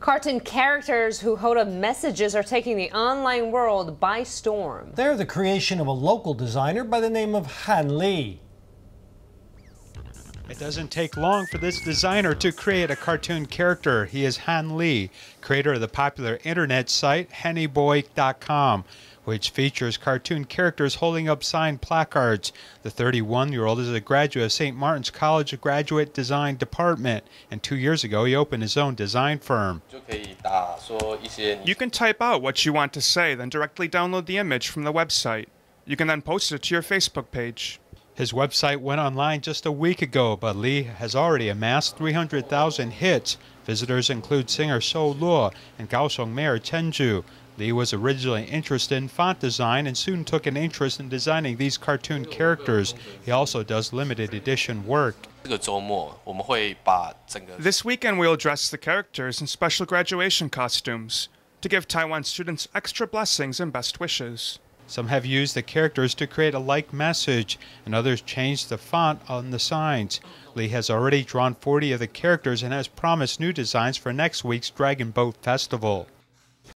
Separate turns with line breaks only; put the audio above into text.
Cartoon characters who hold up messages are taking the online world by storm.
They're the creation of a local designer by the name of Han Lee.
It doesn't take long for this designer to create a cartoon character. He is Han Lee, creator of the popular internet site Haniboi.com, which features cartoon characters holding up signed placards. The 31 year old is a graduate of St. Martin's College of Graphic Design Department, and two years ago he opened his own design firm.
You can type out what you want to say, then directly download the image from the website. You can then post it to your Facebook page.
His website went online just a week ago, but Lee has already amassed 300,000 hits. Visitors include singer Show Luo and Kaohsiung Mayor Chen Chu. Lee was originally interested in font design and soon took an interest in designing these cartoon characters. He also does limited edition work.
This weekend we'll dress the characters in special graduation costumes to give Taiwan students extra blessings and best wishes.
Some have used the characters to create a like message, and others changed the font on the signs. Lee has already drawn 40 of the characters and has promised new designs for next week's Dragon Boat Festival.